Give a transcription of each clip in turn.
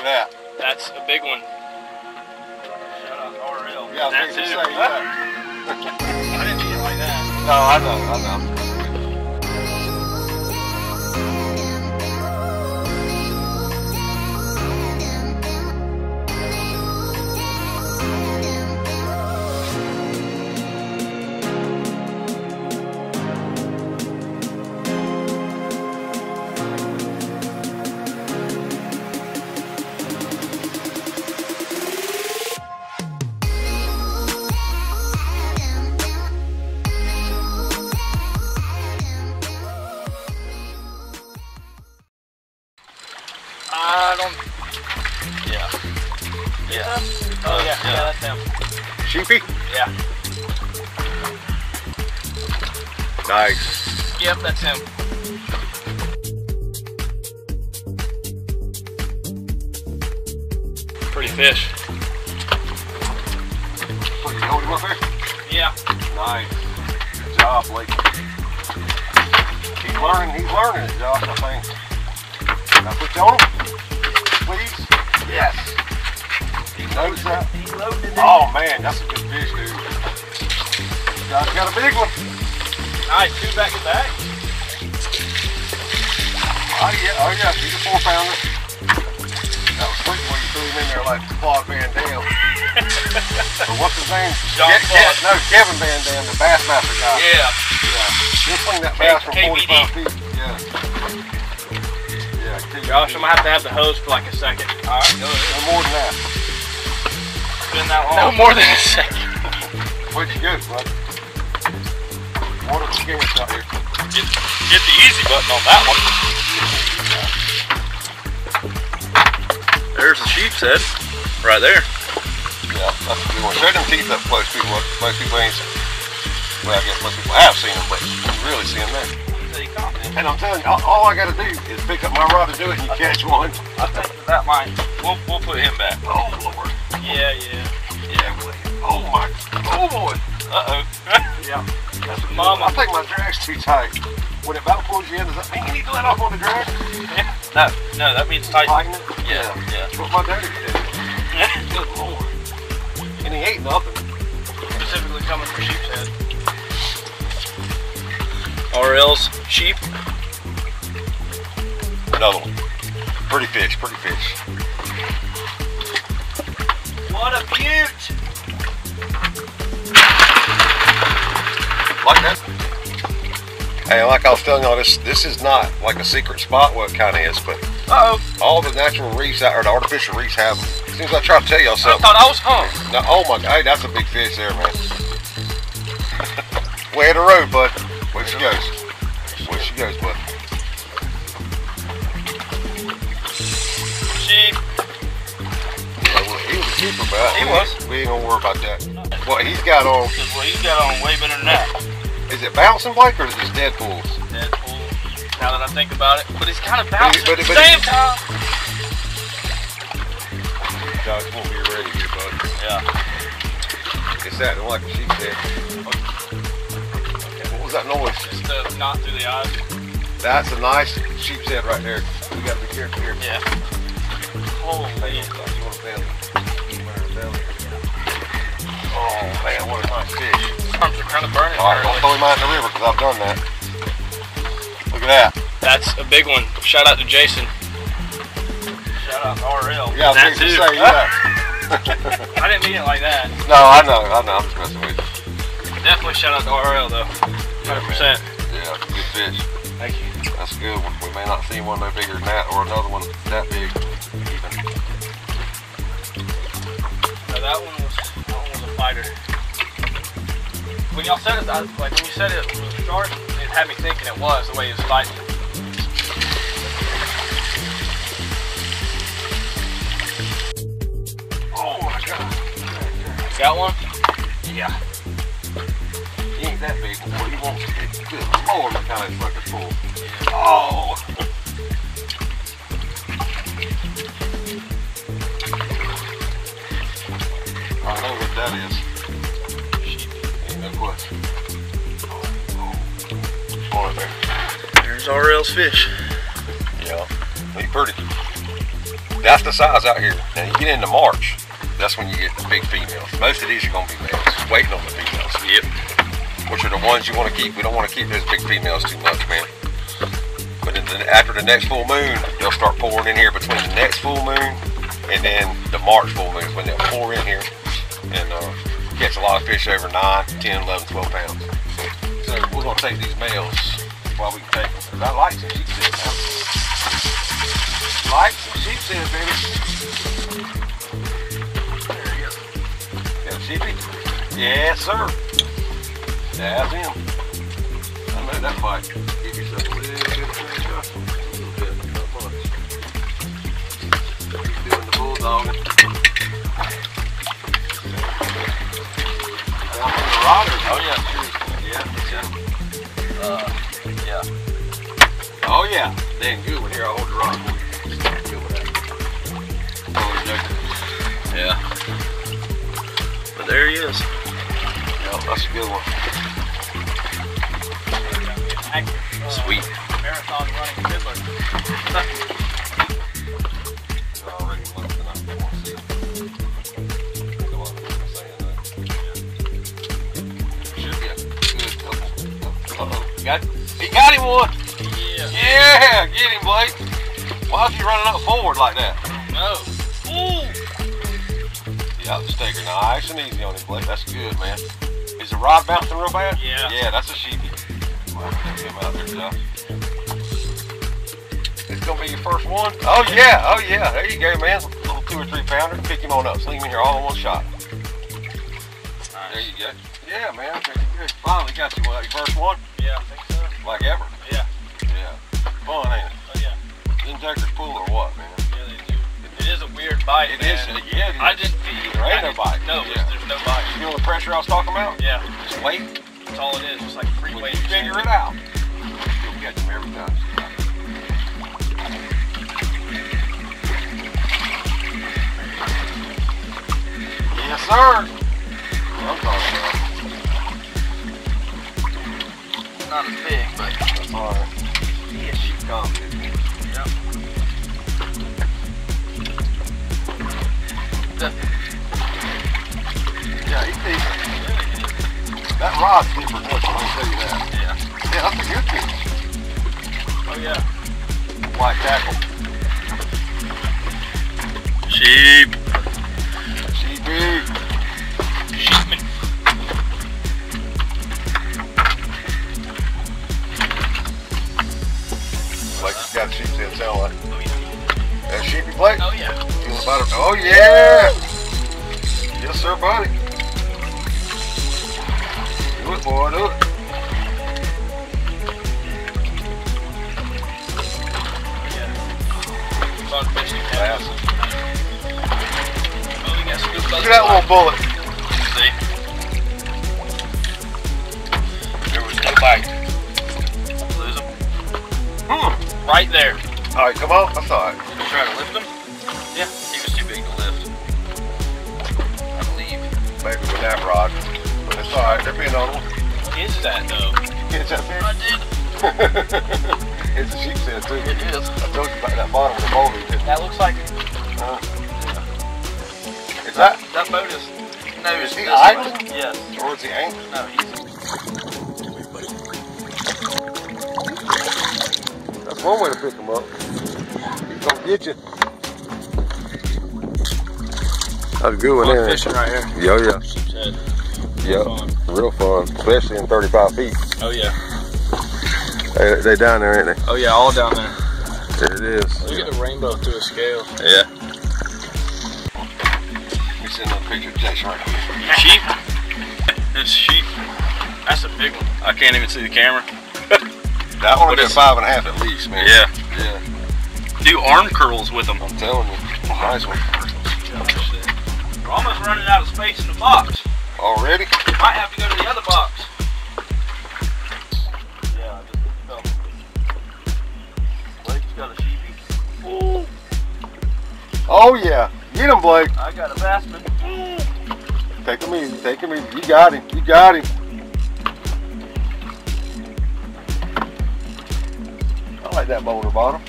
at that. That's a big one. To RL. Yeah, I was that too. say, yeah. I didn't mean it like that. No, I know, I know. Yeah. Oh yeah. Yeah, that's him. Sheepy? Yeah. Nice. Yep, that's him. Pretty fish. What, you hold him there? Yeah. Nice. Good job, Blake. He's learning, he's learning it, Josh, I think. Now put you on please. Yes. He knows that. He loaded it. Oh man, that's a good fish, dude. Got a big one. Nice, two back to back. Oh yeah, oh yeah, he's a four pounder. That was quick when you threw him in there like Claude Van Damme. but what's his name? John Ke- Ke- no, Kevin Van Dam, the Bassmaster guy. Yeah. Yeah. He'll swing that K- bass from KVD. 45 feet. Yeah. Yeah, Josh, I'm gonna have to have the hose for like a second. All right, go ahead. No more than that. Been that long? No more than a second. Where'd you go, bud? Water scarce out here. Get, get the easy button on that one. There's the sheepshead, right there. Yeah, that's a good one. Show them teeth up close, people. Most people ain't. Well, I guess most people have seen them, but you really see them there. And I'm telling you, all, all I gotta do is pick up my rod and do it, and you catch one. I think that might. We'll, we'll put him back. Oh Lord. Yeah, yeah. Yeah. Oh my. Oh boy. Uh oh. Yeah. That's Mama. I think my drag's too tight. When it about pulls you in, does that mean you need to let off on the drag? No, no, that means tight. Tighten it? Yeah, yeah. That's what my daddy did. Good Lord. And he ain't nothing. Specifically coming for sheepshead. RL's sheep. Another one. Pretty fish, pretty fish. What a beaut! Like that. Hey, like I was telling y'all, this this is not like a secret spot. what it kind of is, but Uh oh. all the natural reefs out or the artificial reefs have them. As soon as I try to tell y'all I something, thought I was home. now, oh my, hey, that's a big fish there, man. Way of the road, bud. Where she goes? Where she goes, bud? Keeper, but He we- was. We ain't gonna worry about that. What he's got on? What he's got on way better than that. Is it bouncing, Blake, or is it just dead pools? Deadpool. Now that I think about it. But he's kind of bouncing But- at but- the same time. Josh won't be ready here, bud. Yeah. It's that like she said. What was that noise? Just uh, not through the eyes. That's a nice sheepshead right there. We gotta be careful here. Yeah. Oh, Hey, you want to belly? You want to belly? Oh man, what a nice fish. Arms are kind of burning. All right, don't throw him out in the river because I've done that. Look at that. That's a big one. Shout out to Jason. Shout out to RL. Yeah, I was to too. say, yeah. I didn't mean it like that. no, I know, I know. I'm just messing with you. Definitely shout out to RL though. 100%. Yeah, good fish. Thank you. That's a good one. We may not see one no bigger than that or another one that big. That one was that one was a fighter. When y'all said it, I, like when you said it was a shark, it had me thinking it was the way he was fighting. Oh my god. Got one? Yeah. He ain't that big, boy. He to be. Good lord, how that fucking full. Oh. RL's fish. Yeah. Pretty. That's the size out here. Now you get into March, that's when you get the big females. Most of these are gonna be males, waiting on the females. Yep. Which are the ones you want to keep. We don't want to keep those big females too much, man. But then after the next full moon, they'll start pouring in here between the next full moon and then the March full moon when they'll pour in here and uh, catch a lot of fish over 9, 10, 11, 12 pounds. So we're going to take these males while we take them. Cause I like some sheep skin now. Like some sheep skin, baby. There he is. Got a sheepy? Yes, sir. That's him. I know that might give you something a little bit of fresh. A little bit, not much. He's doing the bulldogging. And I'm the rodders. Oh. Yeah, yeah. Yeah. Damn good one. Here, I'll hold the rod you. Good with that. Oh. Yeah. But there he is. Yeah, that's a good one. Sweet. Marathon running fiddler. They're already looking up. They want to see. Come on, I'm saying that. Should be a good couple. Uh-oh. Got, he got him one. Yeah. Get him, Blake. Why is he running up forward like that? No. Ooh. Yeah, the staker. Nice and easy on him, Blake. That's good, man. Is the rod bouncing real bad? Yeah. Yeah, that's a sheepy. Well, him out there, Josh. It's gonna be your first one. Oh yeah, oh yeah. There you go, man. Little two or three pounder. Pick him on up. Sling him in here all in one shot. There you go. Yeah, man. Good. Finally got you one. Your first one, Yeah, I think so. like ever. Fun, ain't it? Oh yeah. Injectors pull or what, man? Yeah, they do. It is a weird bite. It is. man. Yeah. it is. I didn't. There ain't no bite. No, Yeah. there's, there's no bite. You know the pressure I was talking about? Yeah, Just wait. that's all it is. Just like free weight. figure it out, you'll catch them every time. Yes, sir. I'm talking Not as big, but. That's all right. Decent. That rod's different, much, let me tell you that. Yeah. Yeah, that's a good fish. Oh yeah. White tackle. Sheep. Sheepman. Like he's got sheepshead oh, sound like. That sheepy Blake? Oh yeah. You about it? Oh yeah! Yes sir, buddy. Scooped Look at that little bullet. See? There was no bite. Lose him. Hmm. Right there. All right, come on. I That's all right. You try to lift him? Yeah. He was too big to lift. I believe. Maybe with that rod. But it's all right. They're being on That though? Catch that I did. it's a sheepshead too. It is. I told you about that bottom of the boulder. That looks like? Uh, is that, that boat is. No, is he idling? Yes. Or is he angling? No, he's. That's one way to pick him up. He's gonna get you. That's a good one there. fishing right here. Yeah, yeah. Sheep's head. Yeah. Fun. Real fun, especially in 35 feet. Oh yeah. They, they down there, ain't they? Oh yeah, all down there. There it is. Look at the rainbow through a scale. Yeah. Let me send another picture of Jason right here. Sheep. It's sheep. That's a big one. I can't even see the camera. That one What is is- five and a half at least, man. Yeah. Yeah. Do arm curls with them. I'm telling you. Nice one. Oh, We're almost running out of space in the box. Already? Might have to go to the other box. Yeah, I just felt Blake's got a sheepy. Ooh, Oh, yeah. Get him, Blake. I got a bassman. Take him easy. Take him easy. You got him. You got him. I like that boulder bottom.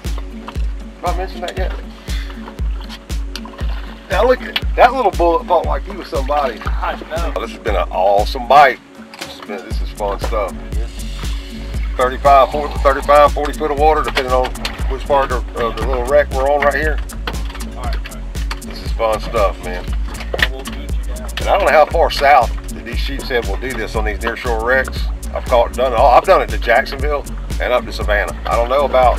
Not mentioned that yet. Now look at that little bullet felt like he was somebody. I know. Oh, this has been an awesome bite. This, been, this is fun stuff. 35, 40, 35, 40 foot of water, depending on which part of the, of the little wreck we're on right here. All right, all right. This is fun stuff, man. We'll beat you down. And I don't know how far south these sheepshead will do this on these nearshore wrecks. I've caught done it all. I've done it to Jacksonville and up to Savannah. I don't know about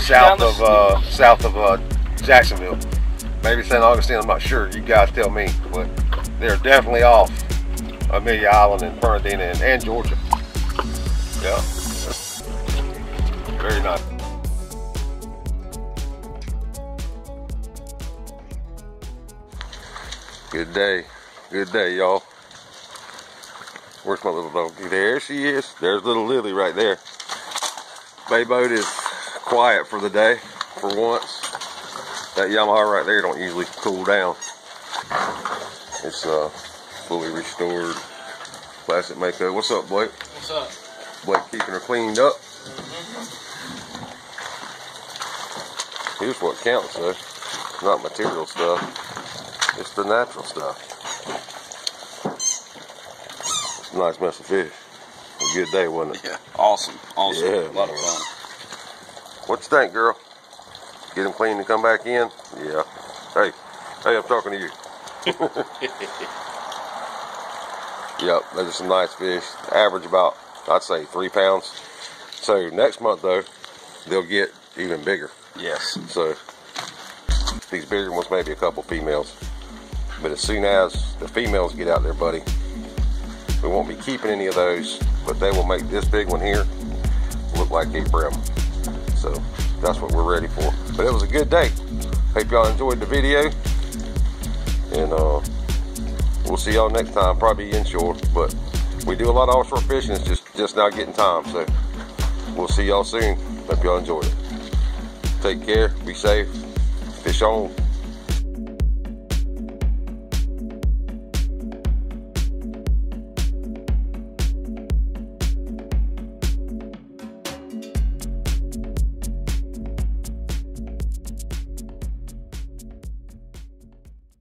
south of uh, south of uh, Jacksonville. Maybe St. Augustine. I'm not sure. You guys tell me. But they're definitely off Amelia Island and Fernandina and, and Georgia. Yeah. Very nice. Good day. Good day, y'all. Where's my little doggy? There she is. There's little Lily right there. Bay boat is quiet for the day, for once. That Yamaha right there don't usually cool down. It's uh, fully restored plastic makeup. What's up, Blake? What's up? Blake keeping her cleaned up. Here's what counts, though. It's not material stuff. It's the natural stuff. It's a nice mess of fish. A good day, wasn't it? Yeah, awesome, awesome. Yeah, a lot of fun. What you think, girl? Get them clean and come back in? Yeah. Hey, hey, I'm talking to you. yep, those are some nice fish. Average about, I'd say, three pounds. So next month, though, they'll get even bigger. Yes. So these bigger ones, maybe a couple females. But as soon as the females get out there, buddy, we won't be keeping any of those, but they will make this big one here look like a brim. That's what we're ready for. But it was a good day. Hope y'all enjoyed the video. And uh, we'll see y'all next time, probably inshore. But we do a lot of offshore fishing. It's just, just now getting time. So we'll see y'all soon. Hope y'all enjoyed it. Take care. Be safe. Fish on.